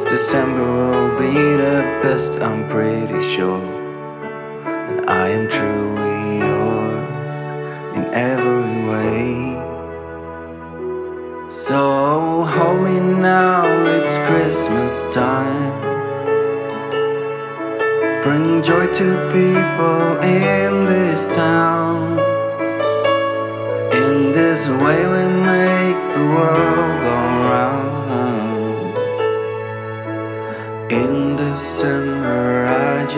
This December will be the best, I'm pretty sure. And I am truly yours in every way. So hold me now, it's Christmas time. Bring joy to people in this town. In this way, we make the world.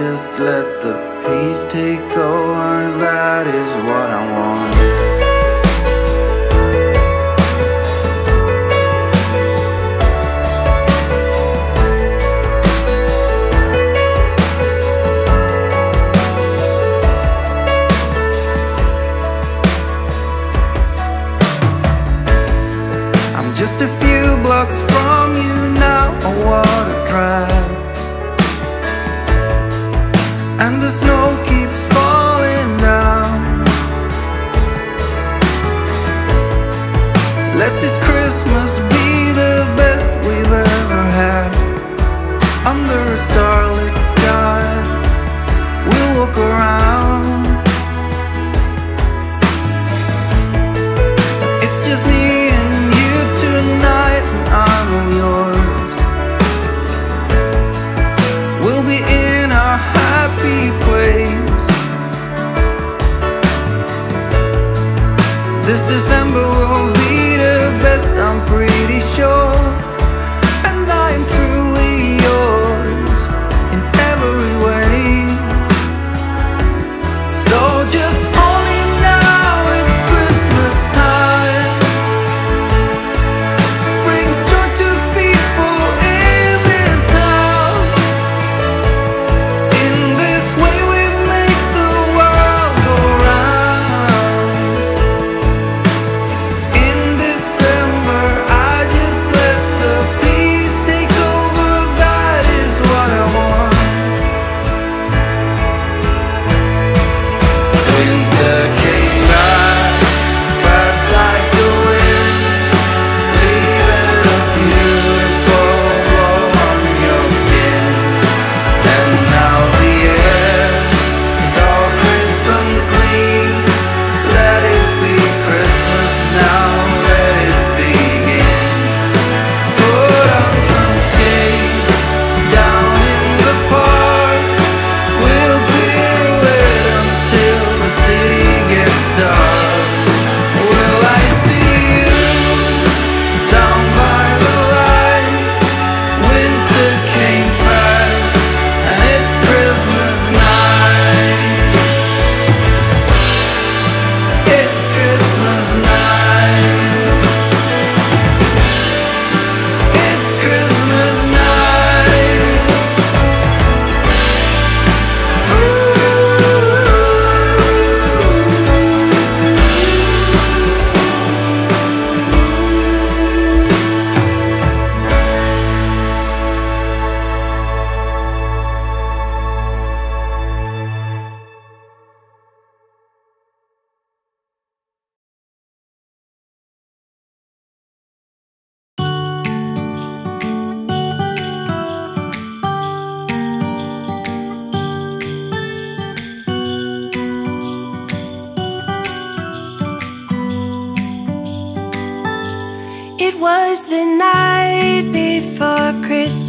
just let the peace take over. That is what I want. And the snow.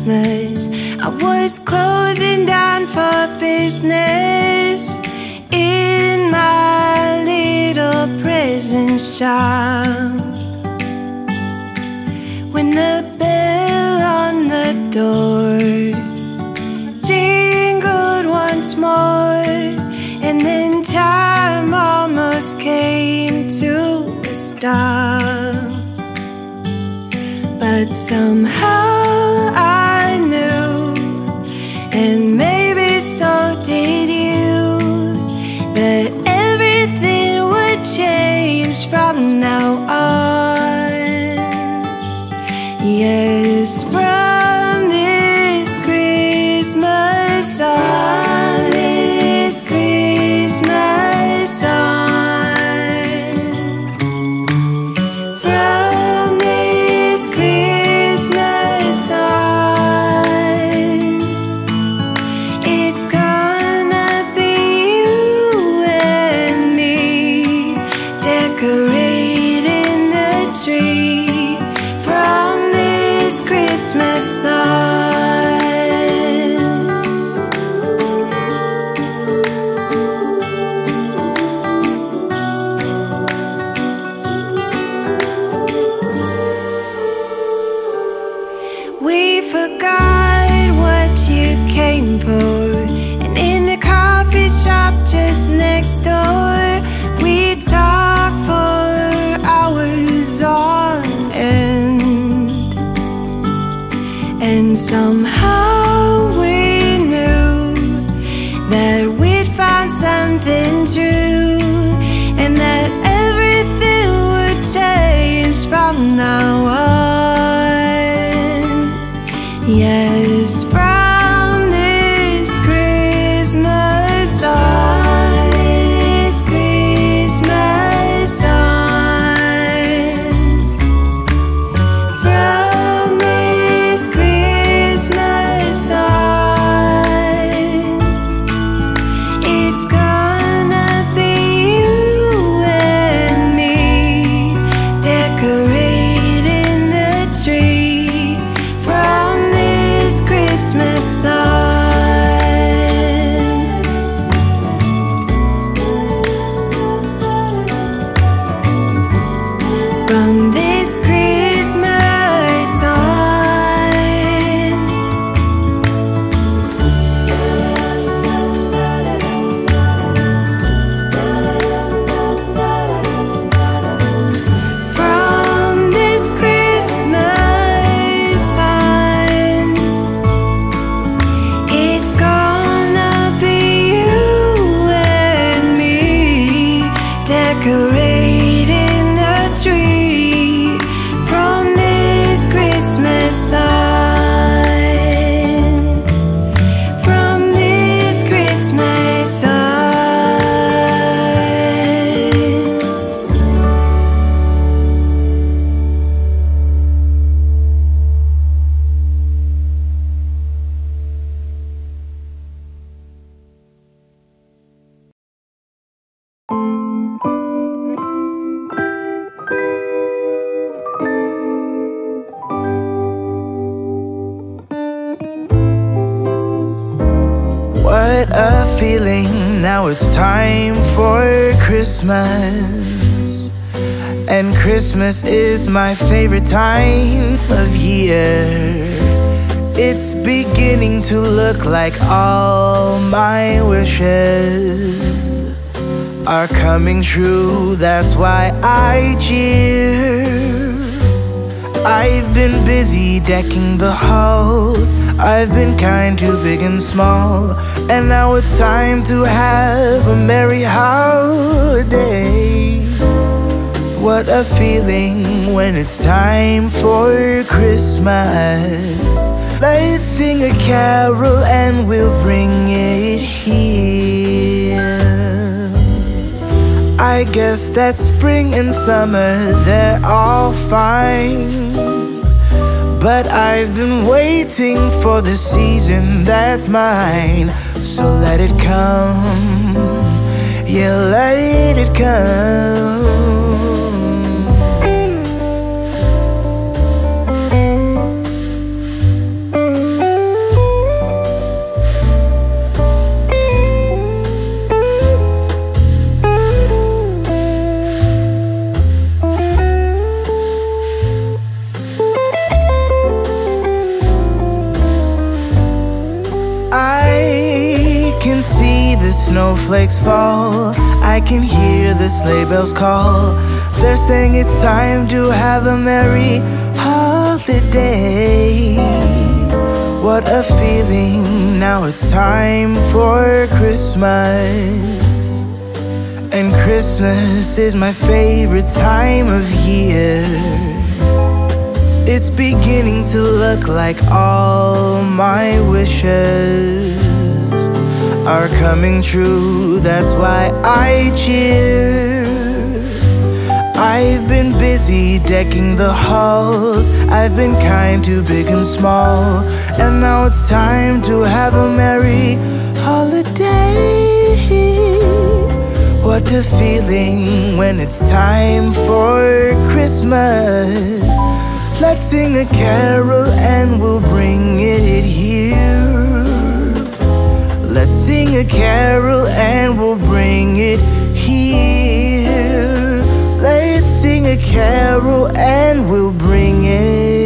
Christmas. I was closing down for business In my little prison shop. When the bell on the door Jingled once more And then time almost came to a stop. But somehow Christmas. And Christmas is my favorite time of year. It's beginning to look like all my wishes are coming true. That's why I cheer. I've been busy decking the halls. I've been kind to big and small. And now it's time to have a merry holiday. What a feeling when it's time for Christmas. Let's sing a carol and we'll bring it here. I guess that spring and summer, they're all fine. But I've been waiting for the season that's mine. So let it come. Yeah, let it come. Snowflakes fall. I can hear the sleigh bells call. They're saying it's time to have a merry holiday. What a feeling, now it's time for Christmas. And Christmas is my favorite time of year. It's beginning to look like all my wishes are coming true. That's why I cheer. I've been busy decking the halls. I've been kind to big and small. And now it's time to have a merry holiday. What a feeling when it's time for Christmas. Let's sing a carol and we'll bring it here. Sing a carol and we'll bring it here. Let's sing a carol and we'll bring it.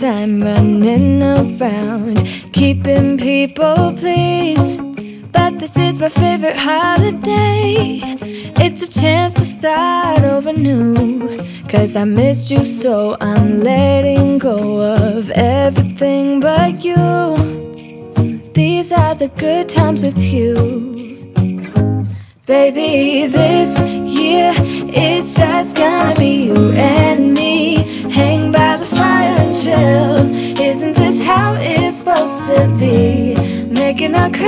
Time running around, keeping people pleased. But this is my favorite holiday. It's a chance to start over new. Cause I missed you, so I'm letting go of everything but you. These are the good times with you. Baby, this year it's just gonna be you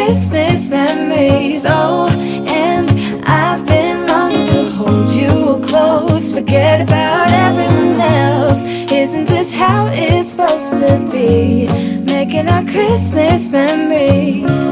Christmas memories. Oh, and I've been longing to hold you close. Forget about everyone else. Isn't this how it's supposed to be? Making our Christmas memories.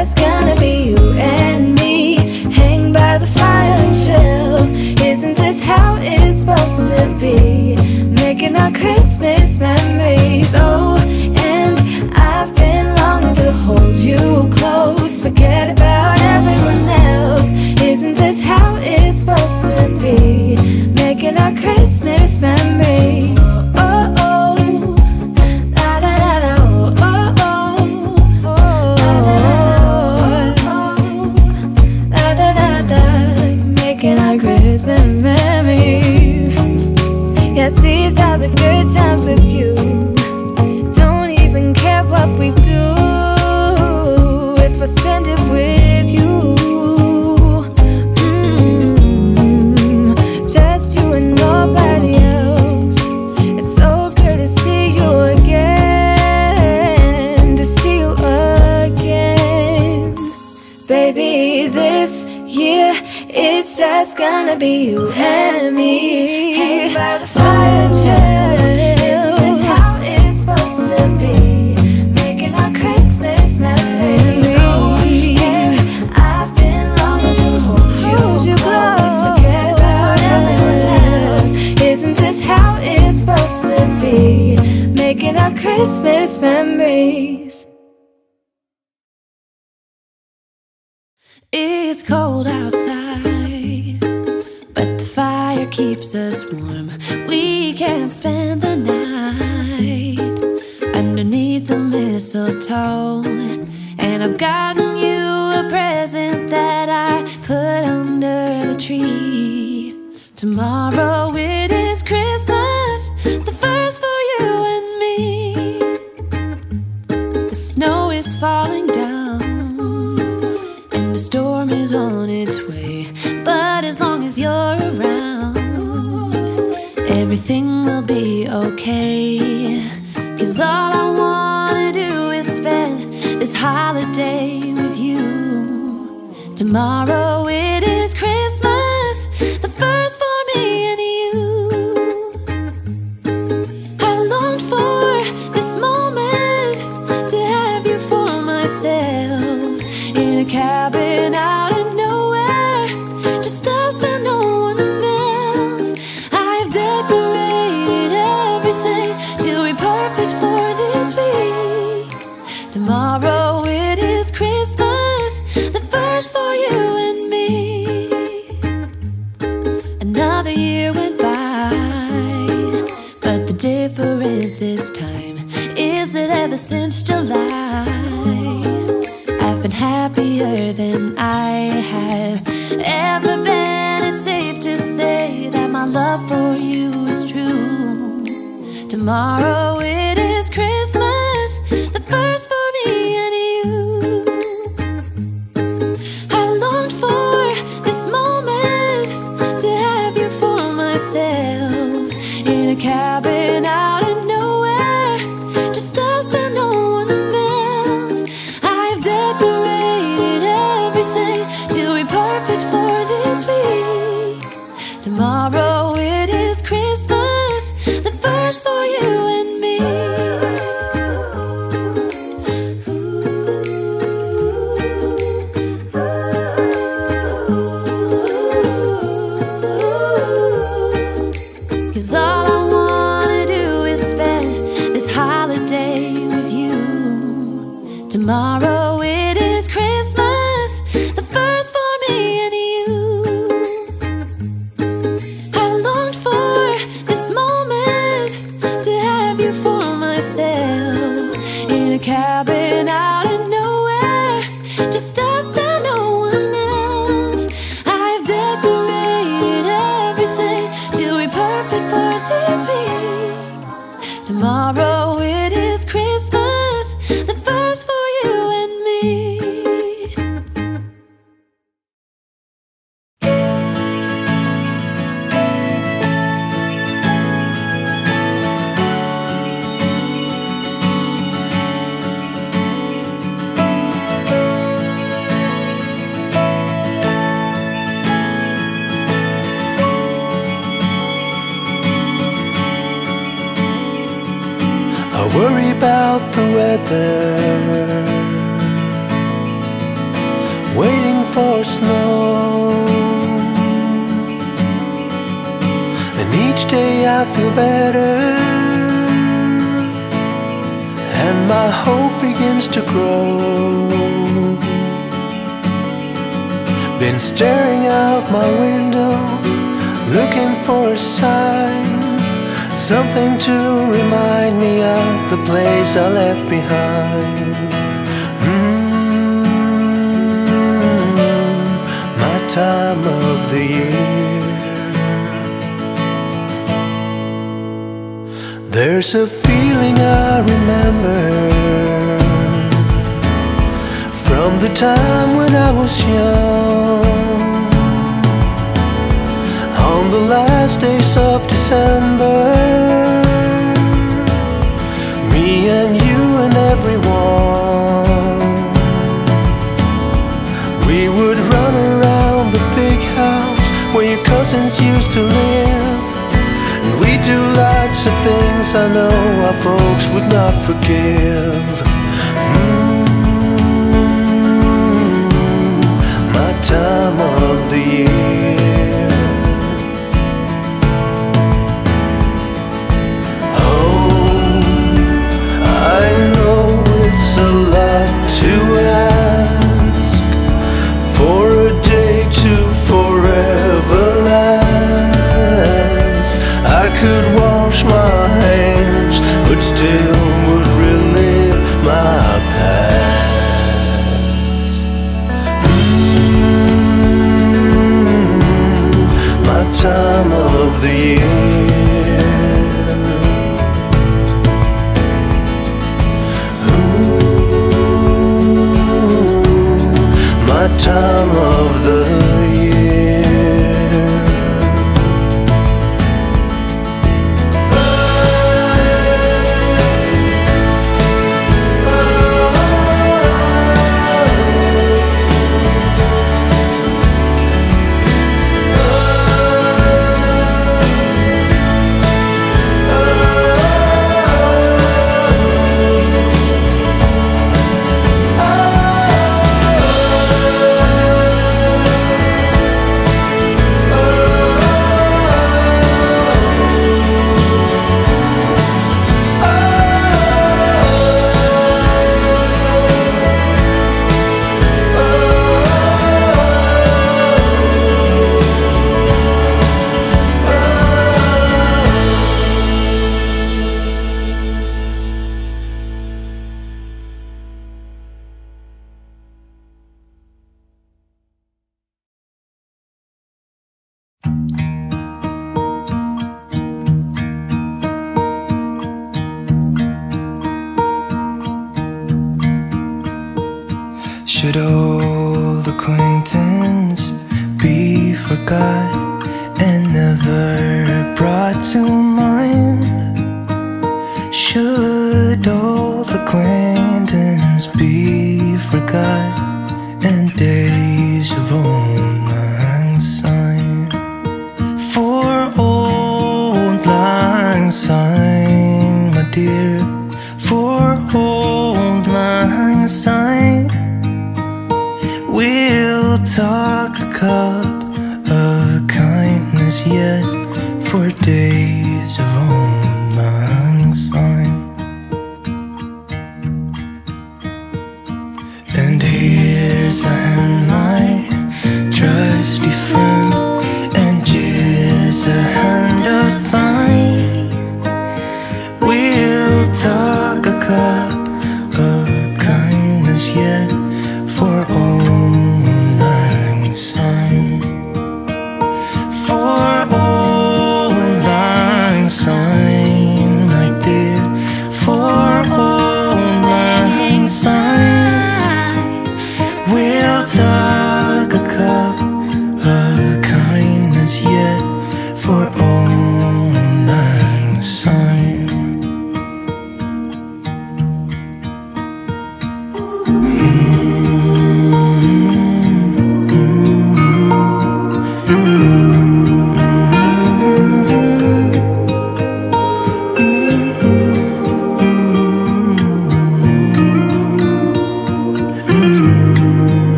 it's to be? Making our Christmas memories. Oh, and I've been longing to hold you close. Forget about everyone else. Isn't this how it's supposed to be? Making our Christmas just gonna be you and me. Hang by the fire chill. Isn't this how it's supposed to be? Making our Christmas memories. Oh, I've been longing to hold you close. Isn't this how it's supposed to be? Making our Christmas memories. It's cold outside, keeps us warm. We can spend the night underneath the mistletoe. And I've gotten you a present that I put under the tree. Tomorrow it okay. Cause all I wanna do is spend this holiday with you. Tomorrow is ever been. It's safe to say that my love for you is true. Tomorrow it is Christmas, the first for me and you. I've longed for this moment to have you for myself in a cabin out begins to grow. Been staring out my window, looking for a sign. Something to remind me of the place I left behind. Mm, my time of the year. There's a feeling I remember from the time when I was young. On the last days of December, me and you and everyone, we would run around the big house where your cousins used to live. And we do lots of things I know our folks would not forgive. forgot and never brought to mind.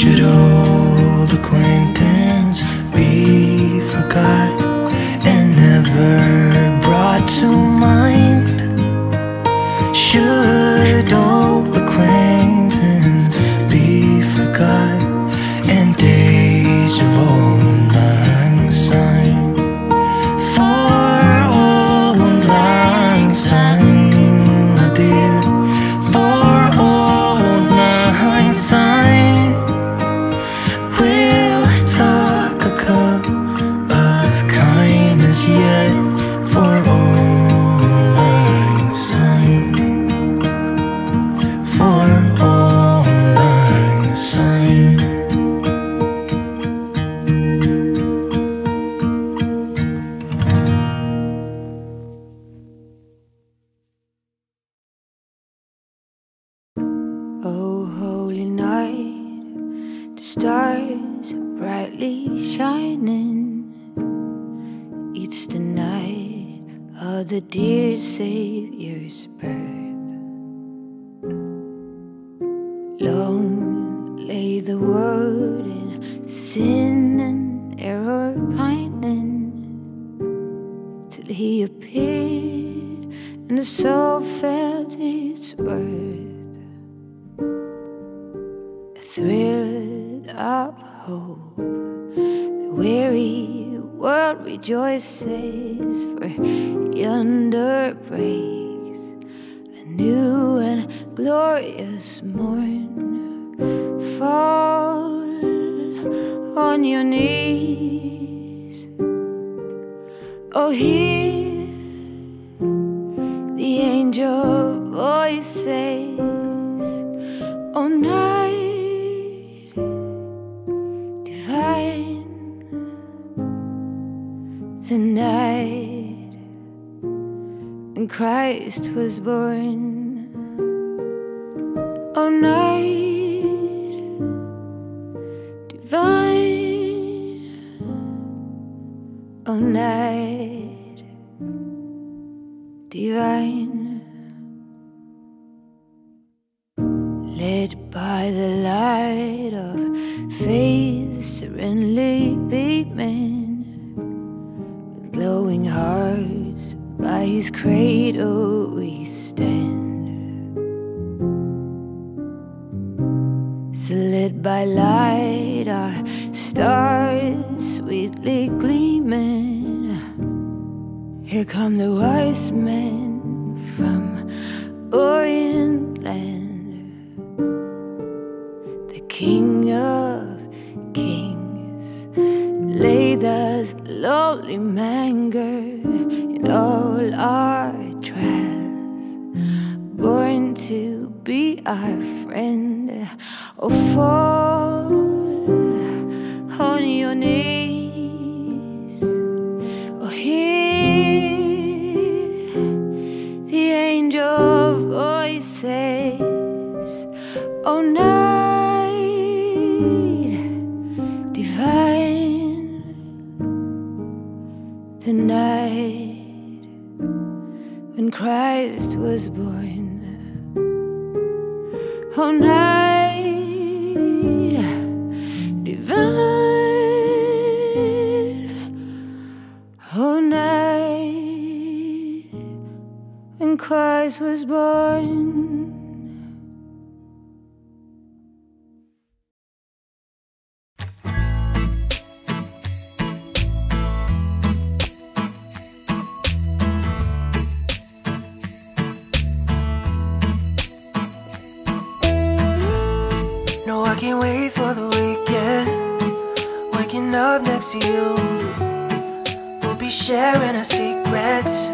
should all acquaint stars brightly shining. It's the night of the dear Savior's birth. Long rejoices, for yonder breaks a new and glorious morn. Fall on your knees, oh, hear the night when Christ was born. Manger in all our trials, born to be our friend. Oh, fall on your Christ was born. Oh, night divine, oh, night when Christ was born. Can't wait for the weekend. Waking up next to you. We'll be sharing our secrets,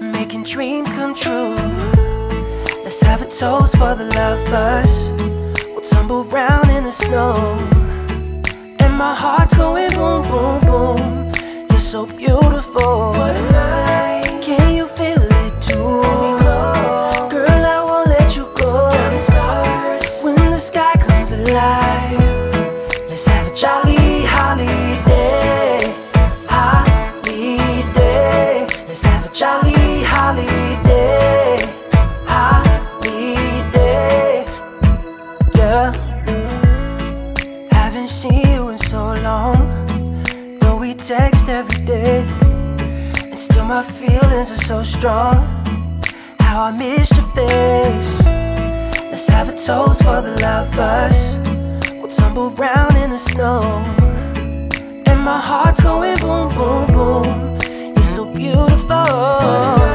making dreams come true. Let's have a toast for the lovers. We'll tumble round in the snow. And my heart's going boom, boom, boom. You're so beautiful. What a night. Toast for the lovers. We'll tumble round in the snow. And my heart's going boom, boom, boom. You're so beautiful.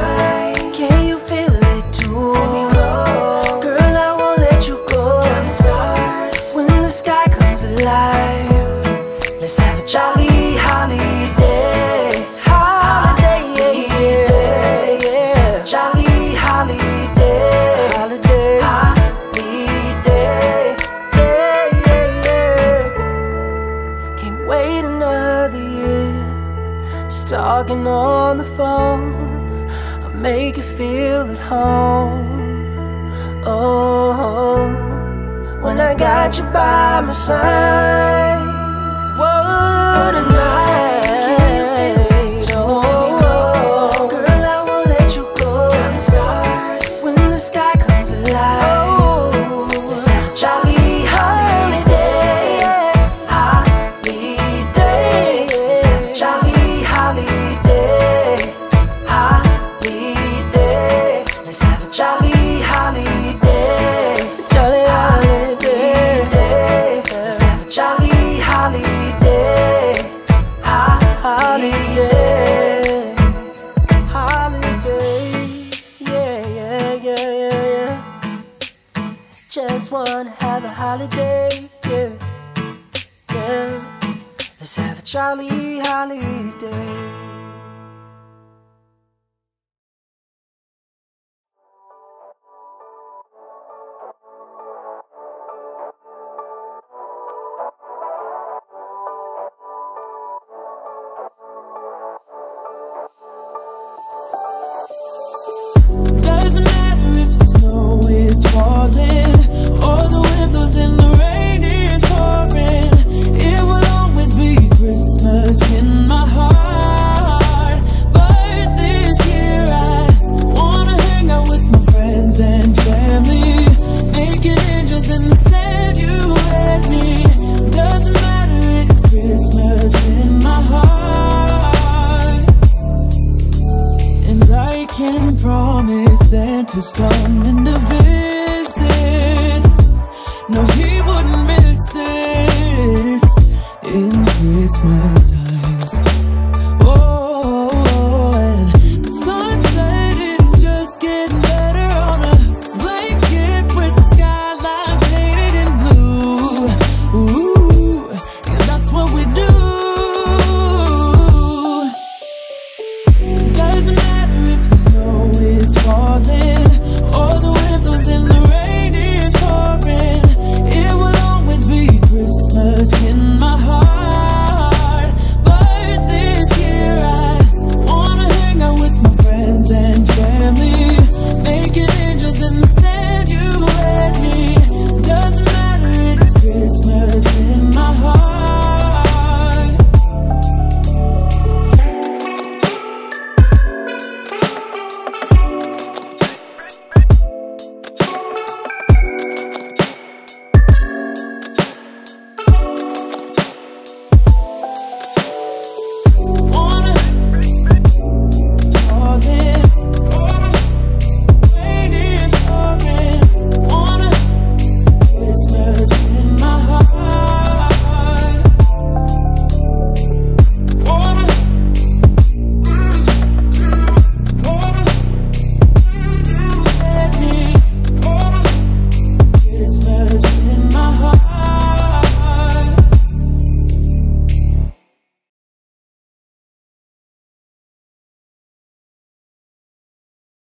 Home. Oh, when I got you by my side. What a